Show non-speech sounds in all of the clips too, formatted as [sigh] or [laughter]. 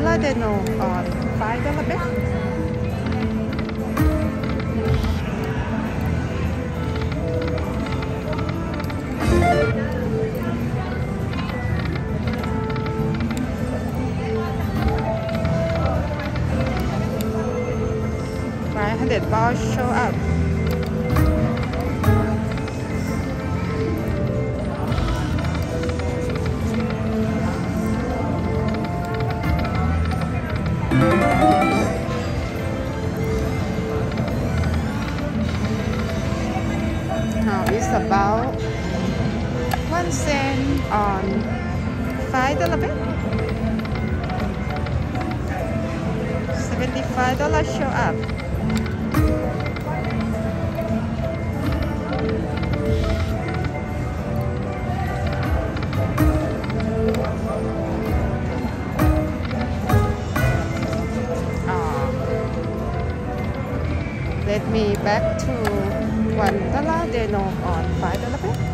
dollar de no uh, five dollar bill. Right, that show up. ano na po?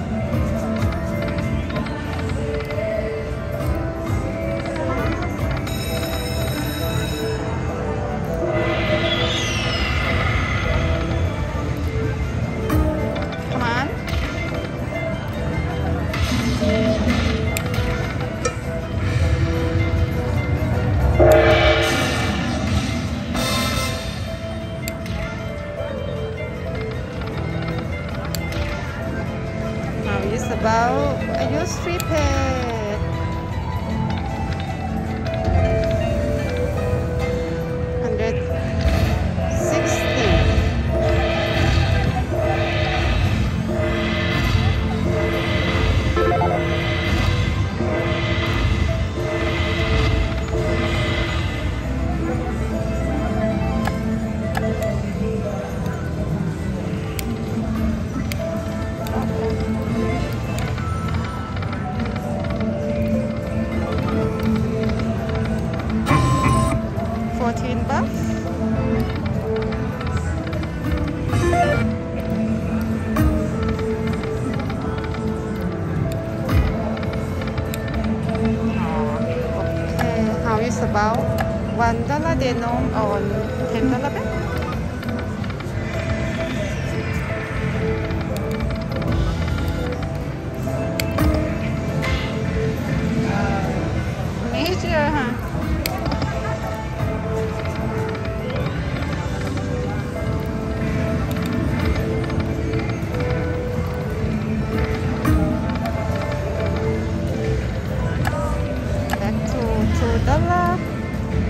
dollar.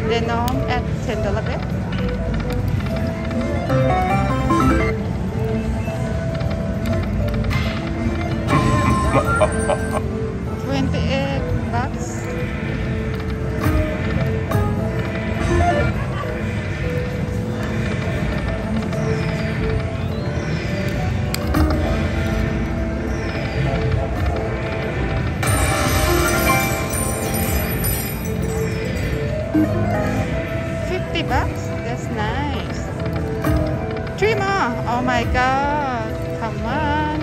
Then on at ten dollar back. [laughs] Twenty-eight bucks. Oh my god, come on.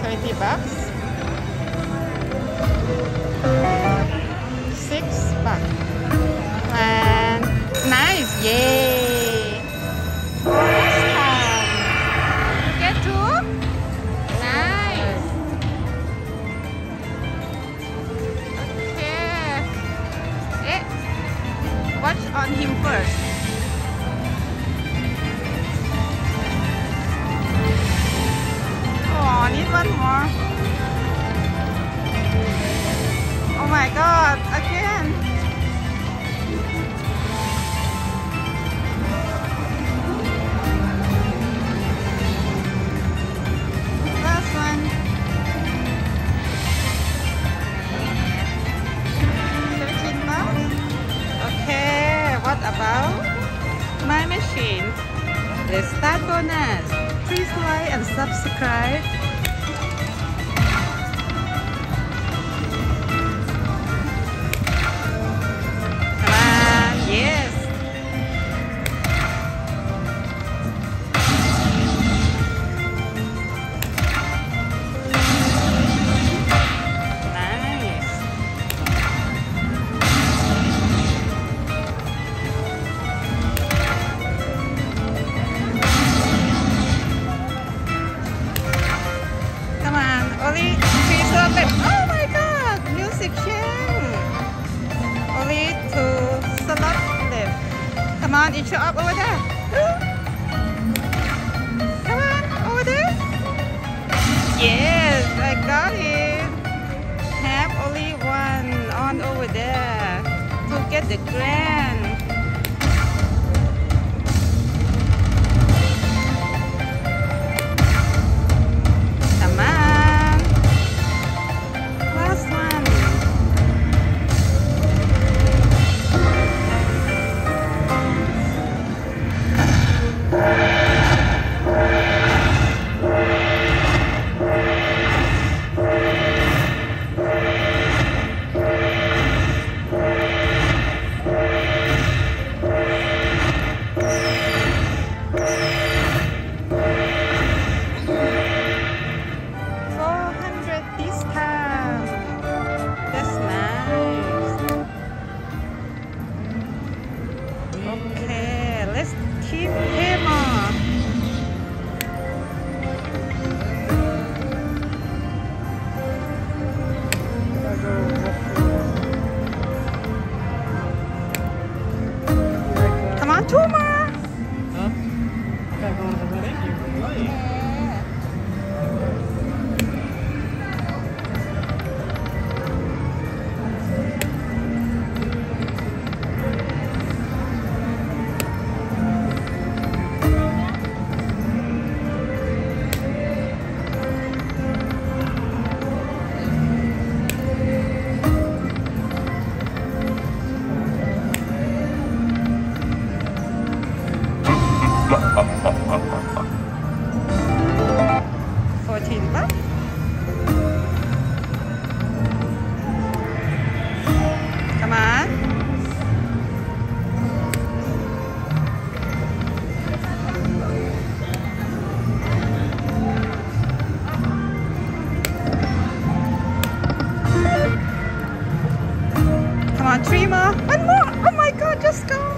Twenty bucks. Six bucks. And nice, yay! And. Oh my God, Just go.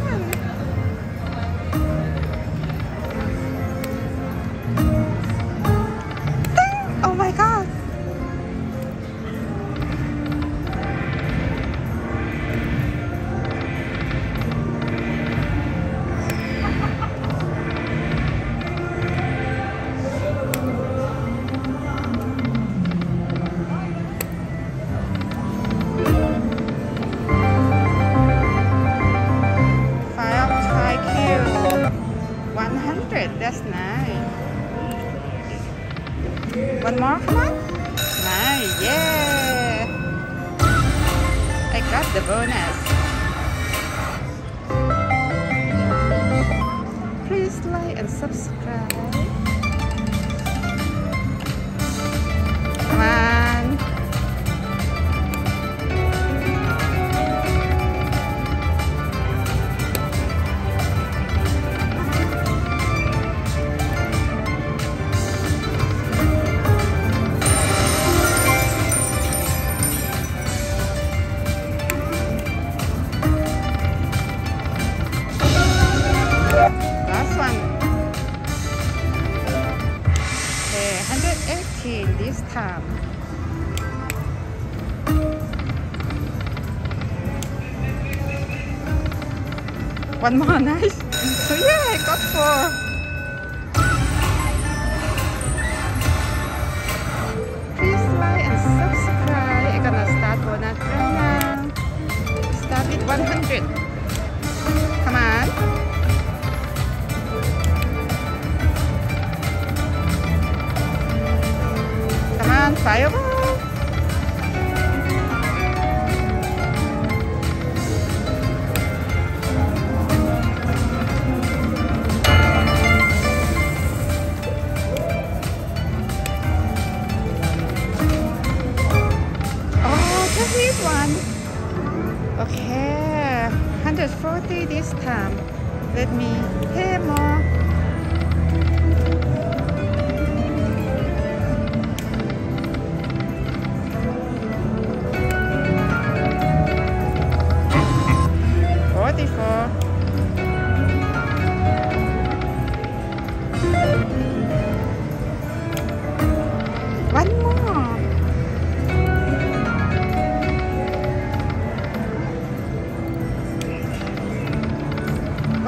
Come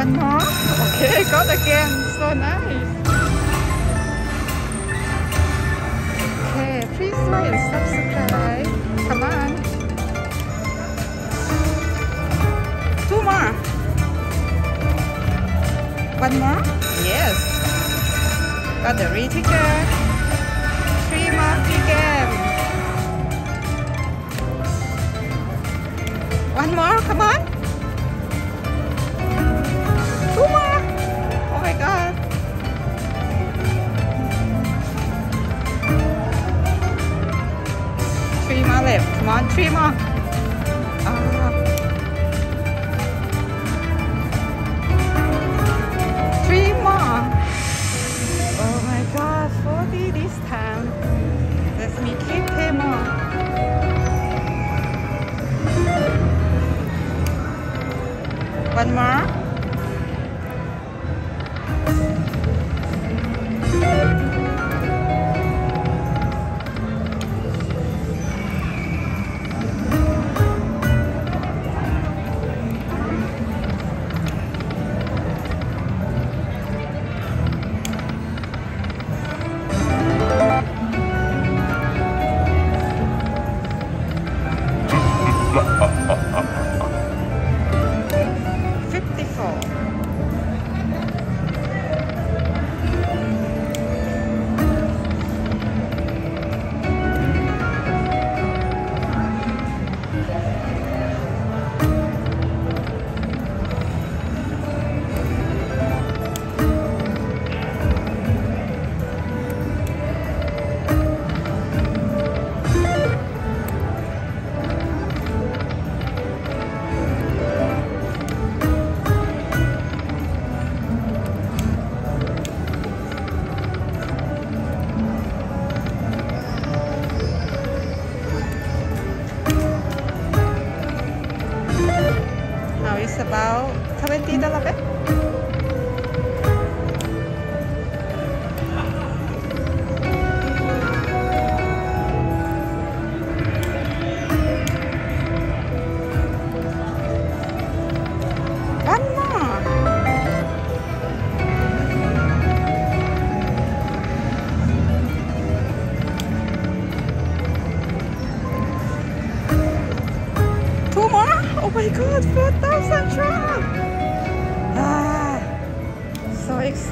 Okay, got again. So nice. Okay, please like and subscribe. Come on. Two more. One more? Yes. Got the re-ticket. Three more game. One more, come on. Come on, three more. Ah. Three more. Oh my god, 40 this time. Let me keep pay more. One more.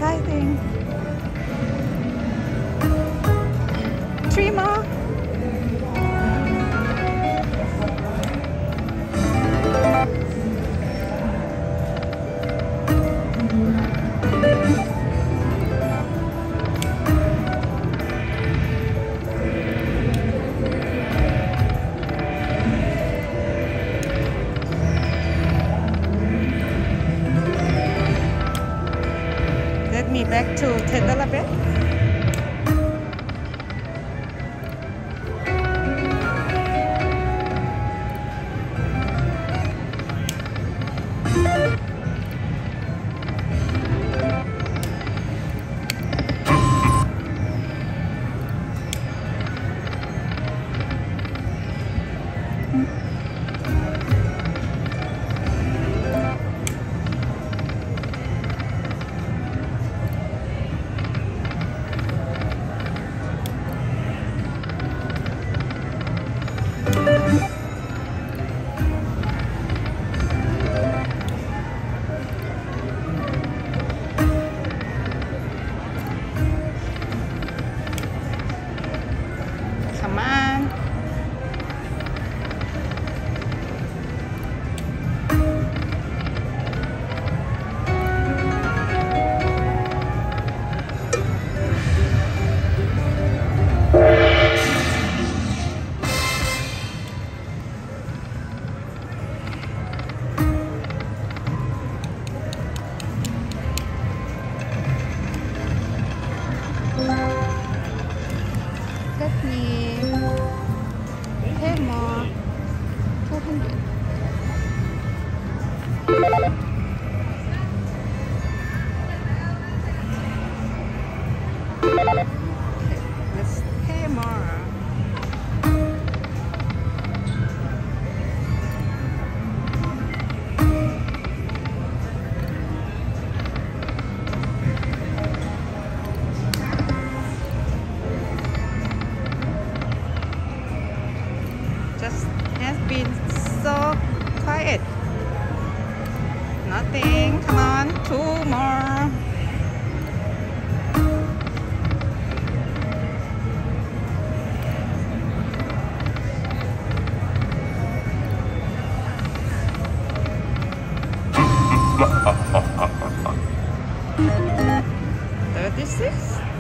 Exciting. Mm-hmm. me. 36?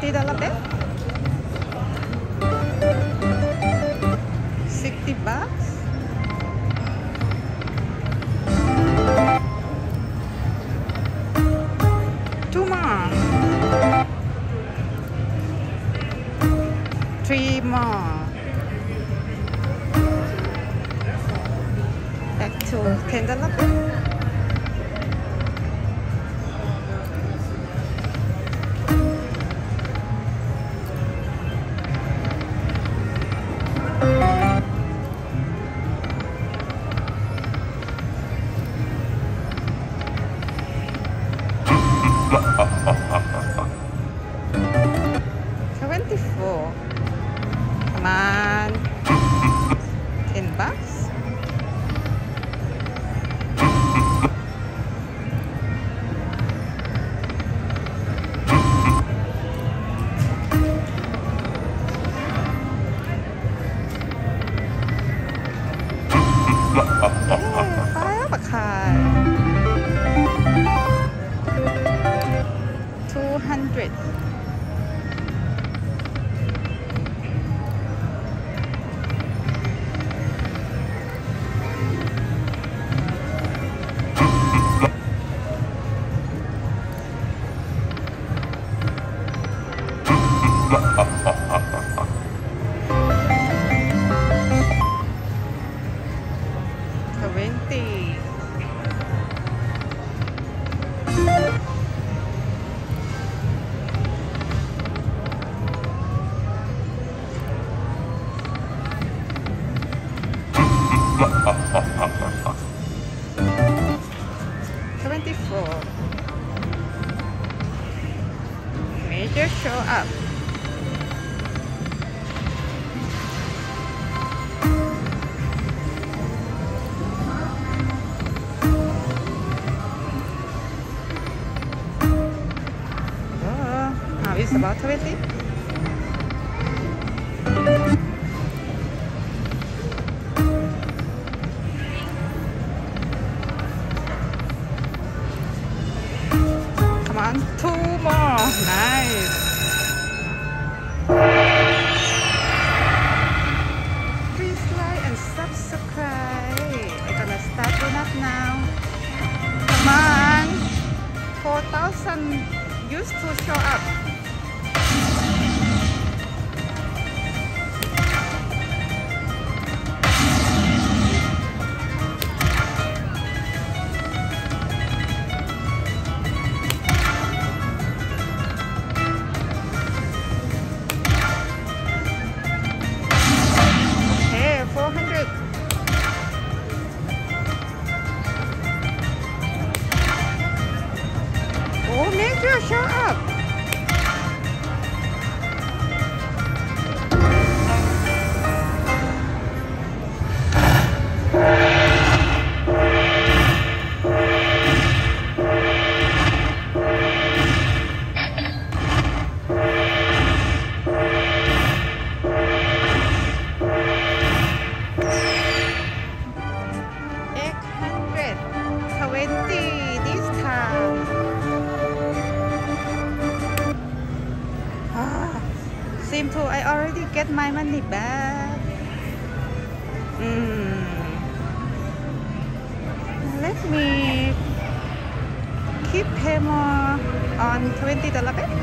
滴答啦。figure show up. Oh, now it's about to leave. I already get my money back. Mm. Let me keep him uh, on $20.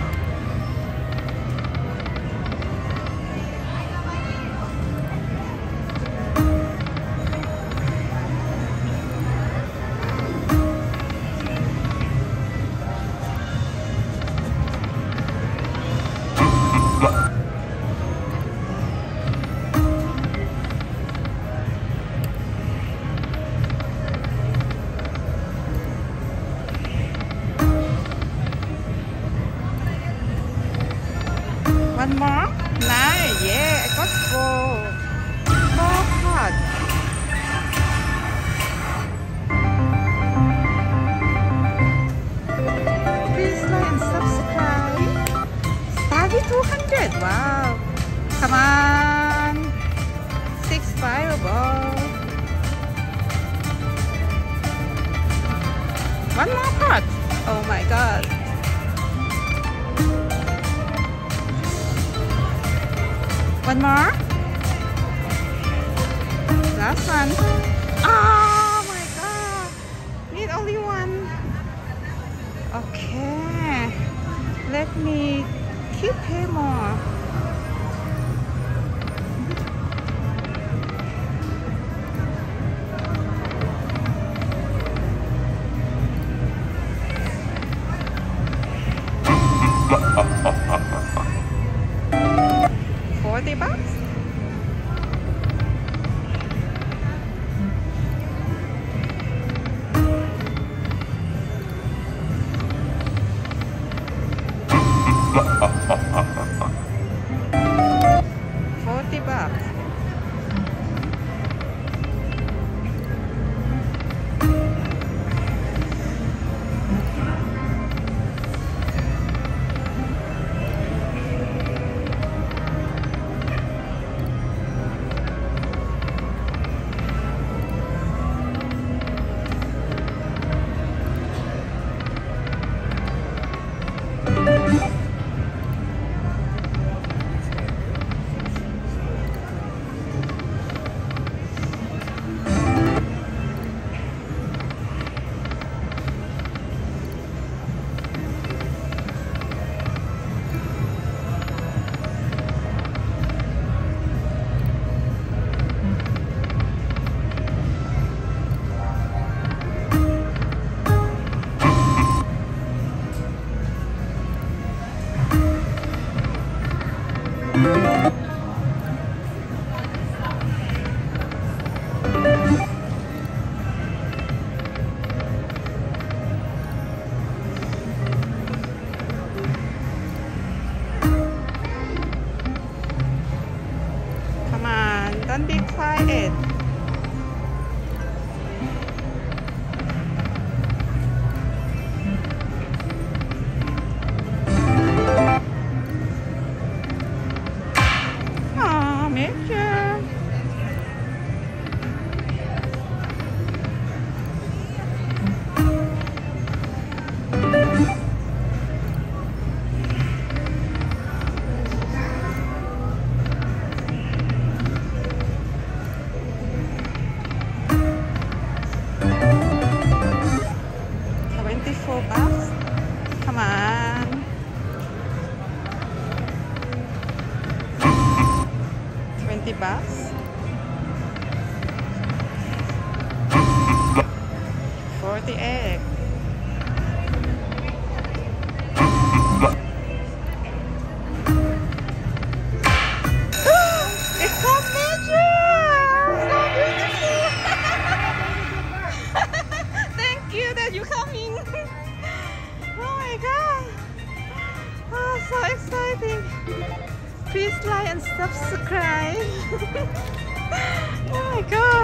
[laughs] oh my god.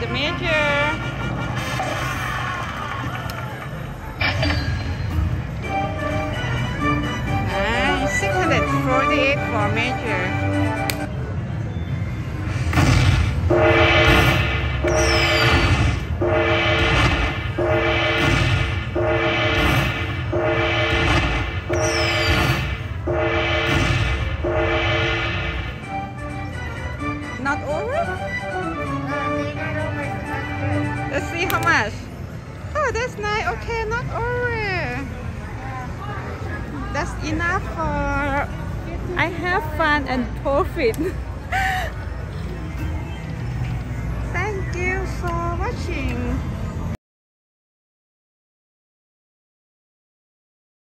The major. Uh, nice. 648 for major. Much. Oh, that's nice. Okay, not over. That's enough for I have fun and profit. [laughs]